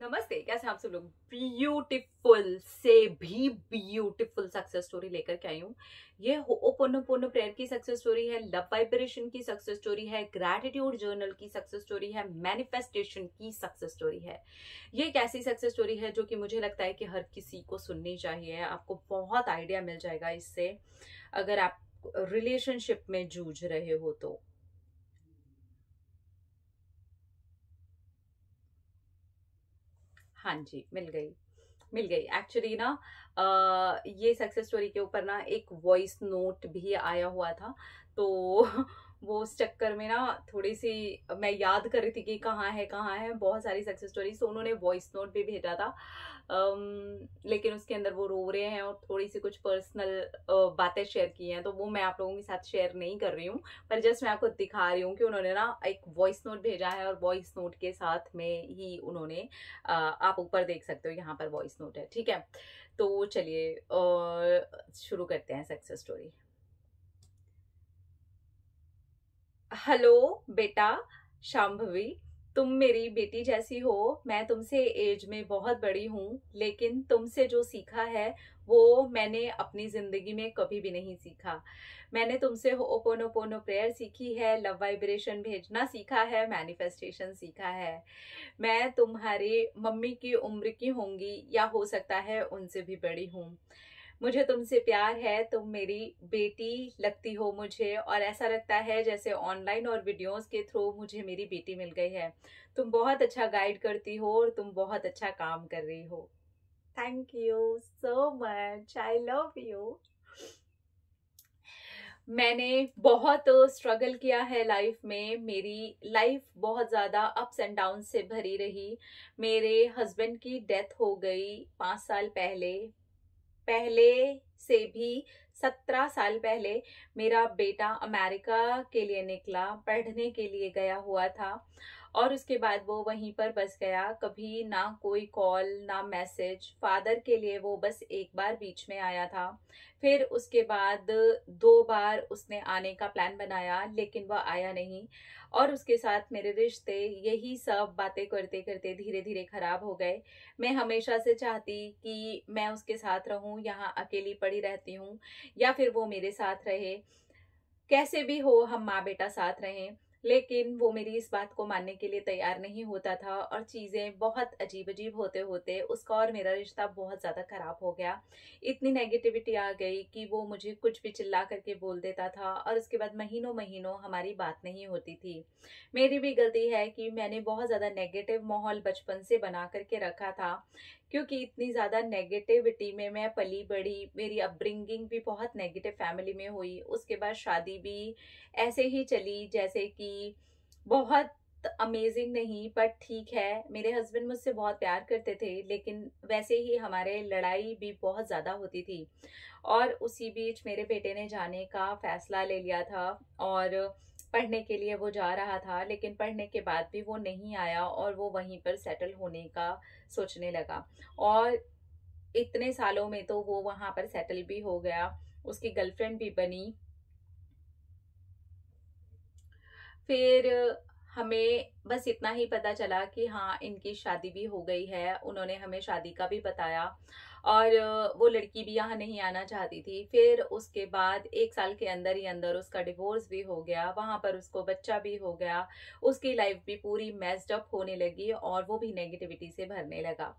नमस्ते, कैसे आप सब लोग? ब्यूटीफुल से भी ब्यूटीफुल सक्सेस स्टोरी लेकर के आई हूँ। ये ओपोनो प्रेयर की सक्सेस स्टोरी है लव वाइब्रेशन की सक्सेस स्टोरी है ग्रैटिट्यूड जर्नल की सक्सेस स्टोरी है मैनिफेस्टेशन की सक्सेस स्टोरी है। ये एक ऐसी सक्सेस स्टोरी है जो कि मुझे लगता है कि हर किसी को सुननी चाहिए। आपको बहुत आइडिया मिल जाएगा इससे। अगर आप रिलेशनशिप में जूझ रहे हो तो। हाँ जी, मिल गई मिल गई। एक्चुअली ना ये सक्सेस स्टोरी के ऊपर ना एक वॉइस नोट भी आया हुआ था तो वो उस चक्कर में ना थोड़ी सी मैं याद कर रही थी कि कहाँ है कहाँ है बहुत सारी सक्सेस स्टोरी तो उन्होंने वॉइस नोट भी भेजा था। um, लेकिन उसके अंदर वो रो रहे हैं और थोड़ी सी कुछ पर्सनल बातें शेयर की हैं तो वो मैं आप लोगों के साथ शेयर नहीं कर रही हूँ। पर जस्ट मैं आपको दिखा रही हूँ कि उन्होंने ना एक वॉइस नोट भेजा है और वॉइस नोट के साथ में ही उन्होंने आप ऊपर देख सकते हो यहाँ पर वॉइस नोट है ठीक है? तो चलिए शुरू करते हैं सक्सेस स्टोरी हेलो बेटा शाम्भवी तुम मेरी बेटी जैसी हो। मैं तुमसे एज में बहुत बड़ी हूँ, लेकिन तुमसे जो सीखा है, वो मैंने अपनी ज़िंदगी में कभी भी नहीं सीखा। मैंने तुमसे ओपोनो पोनो प्रेयर सीखी है, लव वाइब्रेशन भेजना सीखा है, मैनिफेस्टेशन सीखा है। मैं तुम्हारी मम्मी की उम्र की होंगी या हो सकता है उनसे भी बड़ी हूँ। मुझे तुमसे प्यार है, तुम मेरी बेटी लगती हो मुझे और ऐसा लगता है जैसे ऑनलाइन और वीडियोस के थ्रू मुझे मेरी बेटी मिल गई है। तुम बहुत अच्छा गाइड करती हो और तुम बहुत अच्छा काम कर रही हो। Thank you so much I love you मैंने बहुत स्ट्रगल किया है लाइफ में। मेरी लाइफ बहुत ज़्यादा अप्स एंड डाउन से भरी रही। मेरे हस्बैंड की डेथ हो गई पाँच साल पहले। पहले से भी, सत्रह साल पहले मेरा बेटा अमेरिका के लिए निकला, पढ़ने के लिए गया हुआ था। और उसके बाद वो वहीं पर बस गया। कभी ना कोई कॉल, ना मैसेज। फादर के लिए वो बस एक बार बीच में आया था। फिर उसके बाद दो बार उसने आने का प्लान बनाया, लेकिन वह आया नहीं। और उसके साथ मेरे रिश्ते, यही सब बातें करते करते धीरे धीरे खराब हो गए। मैं हमेशा से चाहती कि मैं उसके साथ रहूँ, यहाँ अकेली पड़ी रहती हूँ, या फिर वो मेरे साथ रहे। कैसे भी हो, हम माँ बेटा साथ रहें। लेकिन वो मेरी इस बात को मानने के लिए तैयार नहीं होता था और चीज़ें बहुत अजीब अजीब होते होते उसका और मेरा रिश्ता बहुत ज़्यादा ख़राब हो गया। इतनी नेगेटिविटी आ गई कि वो मुझे कुछ भी चिल्ला करके बोल देता था और उसके बाद महीनों महीनों हमारी बात नहीं होती थी। मेरी भी गलती है कि मैंने बहुत ज़्यादा नेगेटिव माहौल बचपन से बना करके रखा था, क्योंकि इतनी ज़्यादा नेगेटिविटी में मैं पली बड़ी, मेरी अपब्रिंगिंग भी बहुत नेगेटिव फैमिली में हुई, उसके बाद शादी भी ऐसे ही चली जैसे कि बहुत अमेजिंग नहीं बट ठीक है। मेरे हस्बैंड मुझसे बहुत प्यार करते थे, लेकिन वैसे ही हमारे लड़ाई भी बहुत ज़्यादा होती थी। और उसी बीच मेरे बेटे ने जाने का फैसला ले लिया था और पढ़ने के लिए वो जा रहा था, लेकिन पढ़ने के बाद भी वो नहीं आया और वो वहीं पर सेटल होने का सोचने लगा। और इतने सालों में तो वो वहाँ पर सेटल भी हो गया, उसकी गर्लफ्रेंड भी बनी। फिर हमें बस इतना ही पता चला कि हाँ इनकी शादी भी हो गई है, उन्होंने हमें शादी का भी बताया और वो लड़की भी यहाँ नहीं आना चाहती थी। फिर उसके बाद एक साल के अंदर ही अंदर उसका डिवोर्स भी हो गया, वहाँ पर उसको बच्चा भी हो गया, उसकी लाइफ भी पूरी मेस्ड अप होने लगी और वो भी नेगेटिविटी से भरने लगा।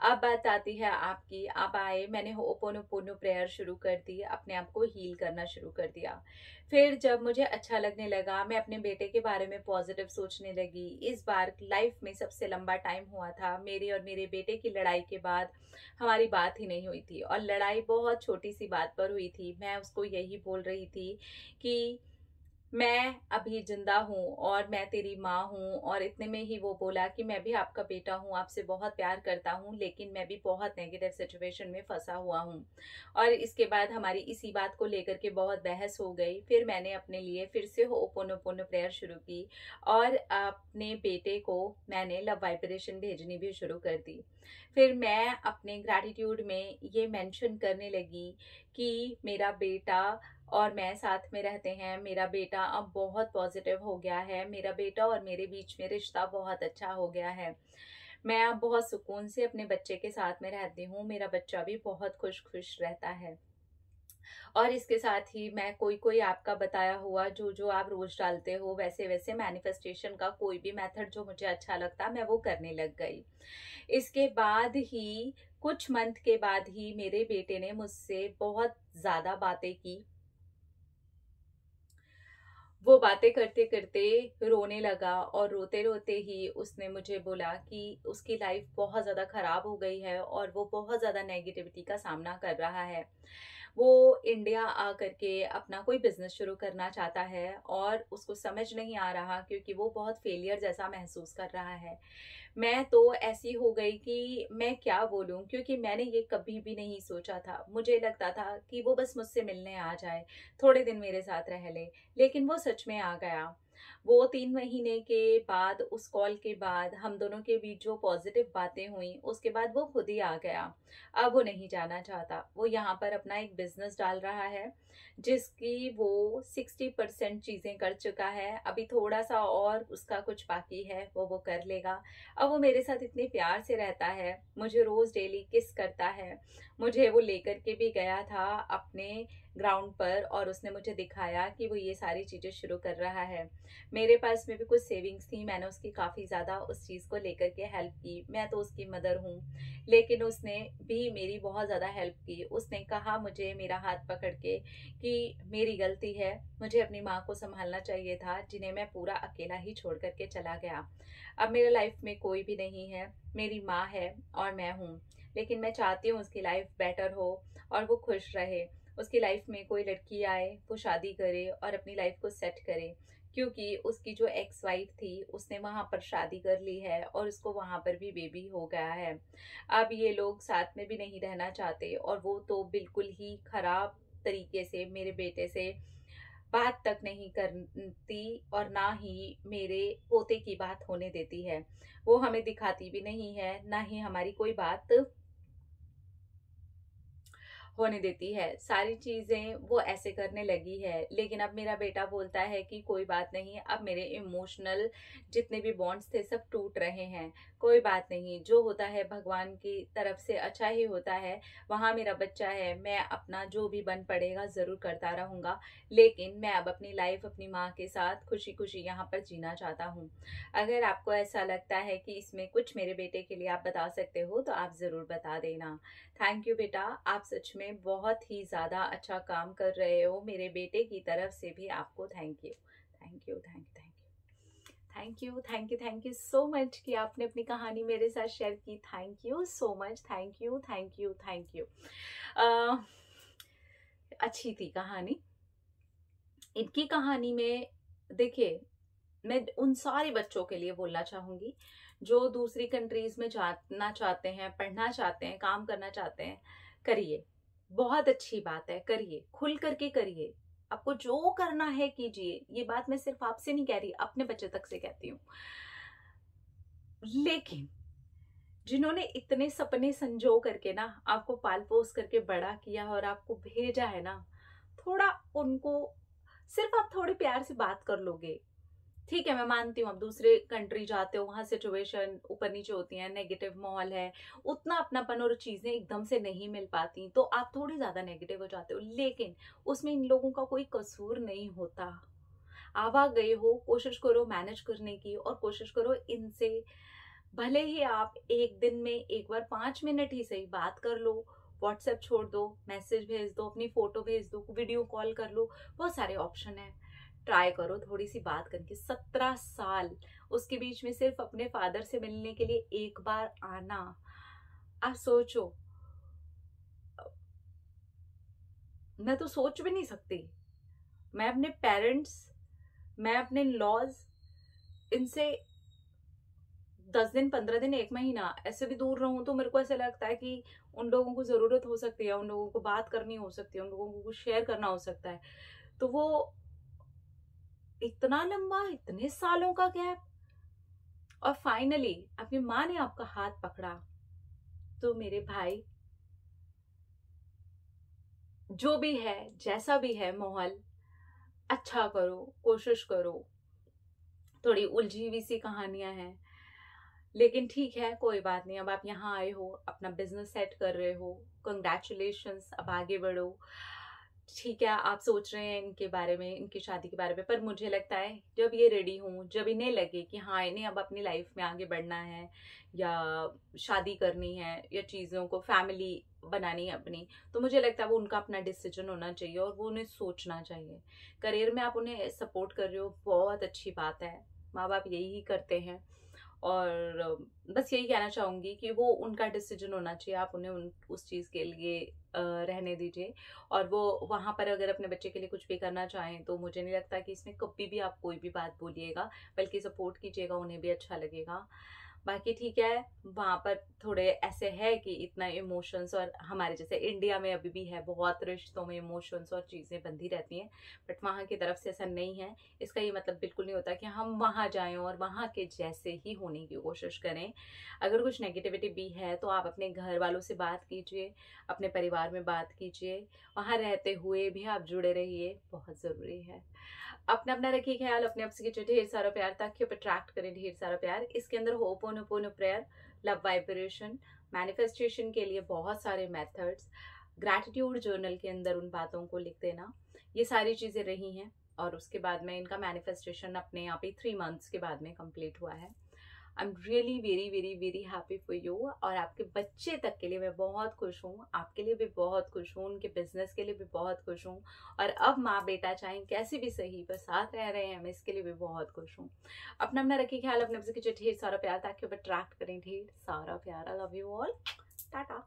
अब बात आती है आपकी, आप आए, मैंने ओपोनो पोनो प्रेयर शुरू कर दी, अपने आप को हील करना शुरू कर दिया। फिर जब मुझे अच्छा लगने लगा, मैं अपने बेटे के बारे में पॉजिटिव सोचने लगी इस बार लाइफ में सबसे लंबा टाइम हुआ था। मेरे और मेरे बेटे की लड़ाई के बाद हमारी बात ही नहीं हुई थी। और लड़ाई बहुत छोटी सी बात पर हुई थी। मैं उसको यही बोल रही थी कि मैं अभी ज़िंदा हूँ और मैं तेरी माँ हूँ और इतने में ही वो बोला कि मैं भी आपका बेटा हूँ, आपसे बहुत प्यार करता हूँ, लेकिन मैं भी बहुत नेगेटिव सिचुएशन में फंसा हुआ हूँ। और इसके बाद हमारी इसी बात को लेकर के बहुत बहस हो गई। फिर मैंने अपने लिए फिर से ओपन ओपन प्रेयर शुरू की और अपने बेटे को मैंने लव वाइब्रेशन भेजनी भी शुरू कर दी। फिर मैं अपने ग्रैटिट्यूड में ये मेंशन करने लगी कि मेरा बेटा और मैं साथ में रहते हैं, मेरा बेटा अब बहुत पॉजिटिव हो गया है, मेरा बेटा और मेरे बीच में रिश्ता बहुत अच्छा हो गया है। मैं अब बहुत सुकून से अपने बच्चे के साथ में रहती हूँ, मेरा बच्चा भी बहुत खुश खुश रहता है। और इसके साथ ही मैं कोई कोई आपका बताया हुआ जो जो आप रोज डालते हो वैसे वैसे मैनिफेस्टेशन का कोई भी मेथड जो मुझे अच्छा लगता, मैं वो करने लग गई। इसके बाद ही, कुछ मंथ के बाद ही मेरे बेटे ने मुझसे बहुत ज़्यादा बातें की वो बातें करते करते रोने लगा और रोते रोते ही उसने मुझे बोला कि उसकी लाइफ बहुत ज़्यादा ख़राब हो गई है और वो बहुत ज़्यादा नेगेटिविटी का सामना कर रहा है। वो इंडिया आ करके अपना कोई बिज़नेस शुरू करना चाहता है और उसको समझ नहीं आ रहा क्योंकि वो बहुत फेलियर जैसा महसूस कर रहा है। मैं तो ऐसी हो गई कि मैं क्या बोलूँ? क्योंकि मैंने ये कभी भी नहीं सोचा था। मुझे लगता था कि वो बस मुझसे मिलने आ जाए, थोड़े दिन मेरे साथ रह ले, लेकिन वो सच में आ गया। वो तीन महीने के बाद, उस कॉल के बाद हम दोनों के बीच जो पॉजिटिव बातें हुई, उसके बाद वो खुद ही आ गया। अब वो नहीं जाना चाहता। वो यहाँ पर अपना एक बिज़नेस डाल रहा है, जिसकी वो सिक्सटी परसेंट चीज़ें कर चुका है। अभी थोड़ा सा और उसका कुछ बाकी है, वो वो कर लेगा। अब वो मेरे साथ इतने प्यार से रहता है, मुझे रोज़ डेली किस करता है। मुझे वो लेकर के भी गया था अपने ग्राउंड पर और उसने मुझे दिखाया कि वो ये सारी चीज़ें शुरू कर रहा है। मेरे पास में भी कुछ सेविंग्स थी, मैंने उसकी काफ़ी ज़्यादा उस चीज़ को लेकर के हेल्प की। मैं तो उसकी मदर हूँ, लेकिन उसने भी मेरी बहुत ज़्यादा हेल्प की। उसने कहा मुझे, मेरा हाथ पकड़ के कि मेरी गलती है, मुझे अपनी माँ को संभालना चाहिए था, जिन्हें मैं पूरा अकेला ही छोड़ करके चला गया। अब मेरे लाइफ में कोई भी नहीं है, मेरी माँ है और मैं हूँ, लेकिन मैं चाहती हूँ उसकी लाइफ बेटर हो और वो खुश रहे। उसकी लाइफ में कोई लड़की आए, वो शादी करे और अपनी लाइफ को सेट करे, क्योंकि उसकी जो एक्स वाइफ थी, उसने वहाँ पर शादी कर ली है और उसको वहाँ पर भी बेबी हो गया है। अब ये लोग साथ में भी नहीं रहना चाहते और वो तो बिल्कुल ही खराब तरीके से मेरे बेटे से बात तक नहीं करती और ना ही मेरे पोते की बात होने देती है। वो हमें दिखाती भी नहीं है, ना ही हमारी कोई बात होने देती है। सारी चीज़ें वो ऐसे करने लगी है। लेकिन अब मेरा बेटा बोलता है कि कोई बात नहीं, अब मेरे इमोशनल जितने भी बॉन्ड्स थे सब टूट रहे हैं। कोई बात नहीं, जो होता है भगवान की तरफ़ से अच्छा ही होता है। वहाँ मेरा बच्चा है, मैं अपना जो भी बन पड़ेगा ज़रूर करता रहूँगा। लेकिन मैं अब अपनी लाइफ अपनी माँ के साथ खुशी खुशी यहाँ पर जीना चाहता हूँ। अगर आपको ऐसा लगता है कि इसमें कुछ मेरे बेटे के लिए आप बता सकते हो तो आप ज़रूर बता देना। थैंक यू बेटा, आप सच में बहुत ही ज़्यादा अच्छा काम कर रहे हो मेरे बेटे की तरफ़ से भी आपको thank you thank you thank you thank you thank you thank you so much कि आपने अपनी कहानी मेरे साथ शेयर की। Thank you so much thank you thank you thank you अच्छी थी कहानी। इनकी कहानी में देखिए, मैं उन सारे बच्चों के लिए बोलना चाहूँगी, जो दूसरी कंट्रीज़ में जाना चाहते हैं, पढ़ना चाहते हैं, काम करना चाहते हैं, करिए। बहुत अच्छी बात है, करिए, खुल करके करिए। आपको जो करना है, कीजिए। ये बात मैं सिर्फ़ आपसे नहीं कह रही, अपने बच्चे तक से कहती हूँ। लेकिन, जिन्होंने इतने सपने संजो करके ना, आपको पाल पोस करके बड़ा किया और आपको भेजा है ना, थोड़ा उनको, सिर्फ़ आप थोड़े प्यार से बात कर लोगे। ठीक है, मैं मानती हूँ आप दूसरे कंट्री जाते हो, वहाँ सिचुएशन ऊपर नीचे होती है नेगेटिव माहौल है, उतना अपनापन और चीज़ें एकदम से नहीं मिल पाती तो आप थोड़ी ज़्यादा नेगेटिव हो जाते हो, लेकिन उसमें इन लोगों का कोई कसूर नहीं होता। आवा गए हो, कोशिश करो मैनेज करने की और कोशिश करो इनसे, भले ही आप एक दिन में, एक बार पाँच मिनट ही सही बात कर लो व्हाट्सएप छोड़ दो मैसेज भेज दो, अपनी फ़ोटो भेज दो वीडियो कॉल कर लो, बहुत सारे ऑप्शन है। ट्राई करो थोड़ी सी बात करके। सत्रह साल, उसके बीच में सिर्फ़ अपने फादर से मिलने के लिए एक बार आना। आप सोचो। मैं तो सोच भी नहीं सकती। मैं अपने पेरेंट्स, मैं अपने लॉज इनसे दस दिन, पंद्रह दिन, एक महीना ऐसे भी दूर रहूँ तो मेरे को ऐसा लगता है कि उन लोगों को ज़रूरत हो सकती है, उन लोगों को बात करनी हो सकती है, उन लोगों को कुछ शेयर करना हो सकता है। तो वो इतना लंबा, इतने सालों का गैप। और फाइनली अपनी माँ ने आपका हाथ पकड़ा। तो मेरे भाई, जो भी है, जैसा भी है माहौल अच्छा करो, कोशिश करो। थोड़ी उलझी हुई सी कहानियाँ हैं। लेकिन ठीक है, कोई बात नहीं। अब आप यहाँ आए हो, अपना बिज़नेस सेट कर रहे हो। कंग्रेचुलेशन अब आगे बढ़ो। ठीक है, आप सोच रहे हैं इनके बारे में, इनकी शादी के बारे में, पर मुझे लगता है जब ये रेडी हूँ, जब इन्हें लगे कि हाँ इन्हें अब अपनी लाइफ में आगे बढ़ना है या शादी करनी है या चीज़ों को फैमिली बनानी है अपनी तो मुझे लगता है वो उनका अपना डिसीज़न होना चाहिए और वो उन्हें सोचना चाहिए। करियर में आप उन्हें सपोर्ट कर रहे हो, बहुत अच्छी बात है। माँ बाप यही करते हैं। और बस यही कहना चाहूँगी कि वो उनका डिसीज़न होना चाहिए। आप उन्हें उन, उस चीज़ के लिए रहने दीजिए। और वो, वहाँ पर अगर अपने बच्चे के लिए कुछ भी करना चाहें तो मुझे नहीं लगता कि इसमें कभी भी आप कोई भी बात बोलिएगा, बल्कि सपोर्ट कीजिएगा, उन्हें भी अच्छा लगेगा। बाकी ठीक है, वहाँ पर थोड़े ऐसे है कि इतना इमोशंस और हमारे जैसे इंडिया में अभी भी है, बहुत रिश्तों में इमोशंस और चीज़ें बंधी रहती हैं बट वहाँ की तरफ़ से ऐसा नहीं है। इसका ये मतलब बिल्कुल नहीं होता कि हम वहाँ जाएँ और वहाँ के जैसे ही होने की कोशिश करें। अगर कुछ नेगेटिविटी भी है तो आप अपने घर वालों से बात कीजिए, अपने परिवार में बात कीजिए, वहाँ रहते हुए भी आप जुड़े रहिए, बहुत ज़रूरी है। अपना अपना रखिए ख्याल, अपने आप से ढेर सारा प्यार, ताकि अट्रैक्ट करें ढेर सारा प्यार। इसके अंदर होप ओन ओन प्रेयर लव वाइब्रेशन मैनिफेस्टेशन के लिए बहुत सारे मेथड्स ग्रैटिट्यूड जर्नल के अंदर उन बातों को लिख देना, ये सारी चीज़ें रही हैं और उसके बाद में इनका मैनिफेस्टेशन अपने आप ही थ्री मंथ्स के बाद में कंप्लीट हुआ है। I am really very very very happy for you और आपके बच्चे तक के लिए मैं बहुत खुश हूँ। आपके लिए भी बहुत खुश हूँ। उनके बिज़नेस के लिए भी बहुत खुश हूँ। और अब माँ बेटा चाहे, कैसे भी सही पर साथ रह रहे हैं, मैं इसके लिए भी बहुत खुश हूँ। अपना अपना रखिए ख्याल, अपने बच्चे ढेर सारा प्यार, ताकि अट्रैक्ट करें, ढेर सारा प्यार। I love you all tata